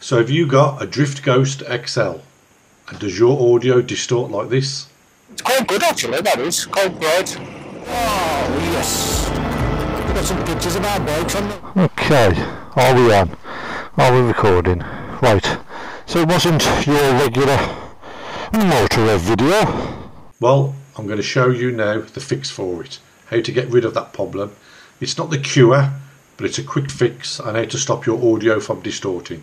So have you got a Drift Ghost XL? And does your audio distort like this? It's quite good actually, that is. Quite bright. Oh, yes. We've got some pictures of our bikes on the... Okay, are we on? Are we recording? Right, so it wasn't your regular Motourev video. Well, I'm going to show you now the fix for it. How to get rid of that problem. It's not the cure, but it's a quick fix on how to stop your audio from distorting.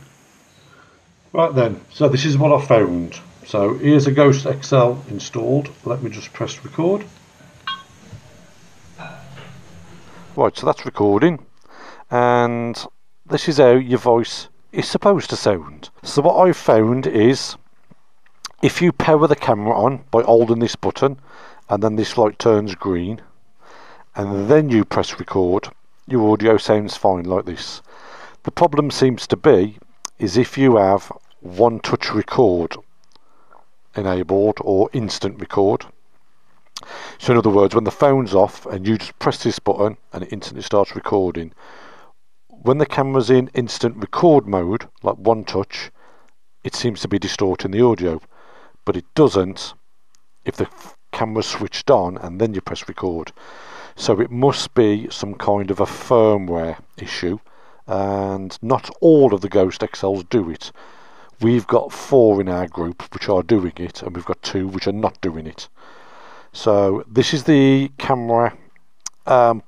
Right then, so this is what I found. So here's a Ghost XL installed. Let me just press record. Right, so that's recording. And this is how your voice is supposed to sound. So what I've found is if you power the camera on by holding this button and then this light turns green and then you press record, your audio sounds fine like this. The problem seems to be is if you have one touch record enabled or instant record. So in other words, when the phone's off and you just press this button and it instantly starts recording, when the camera's in instant record mode, like one touch, it seems to be distorting the audio, but it doesn't if the camera's switched on and then you press record. So it must be some kind of a firmware issue, and not all of the Ghost XLs do it. We've got four in our group which are doing it, and we've got two which are not doing it. So this is the camera um,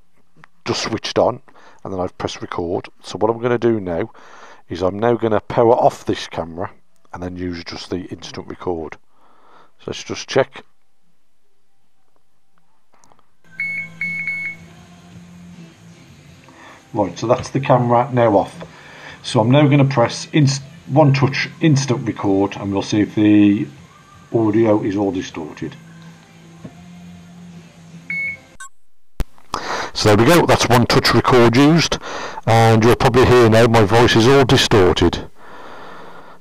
just switched on, and then I've pressed record. So what I'm going to do now is I'm now going to power off this camera and then use just the instant record. So let's just check. Right, so that's the camera now off. So I'm now going to press instant one touch instant record and we'll see if the audio is all distorted. So there we go, that's one touch record used and you'll probably hear now my voice is all distorted.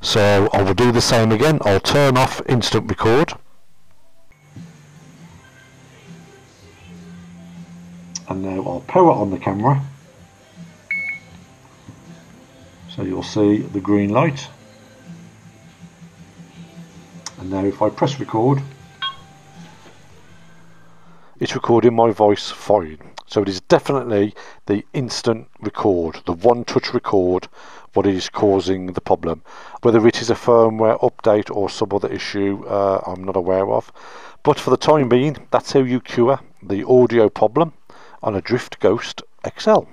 So I will do the same again, I'll turn off instant record. And now I'll power on the camera so you'll see the green light. And now if I press record, it's recording my voice fine. So it is definitely the instant record, the one touch record, what is causing the problem. Whether it is a firmware update or some other issue, uh, I'm not aware of. But for the time being, that's how you cure the audio problem on a Drift Ghost XL.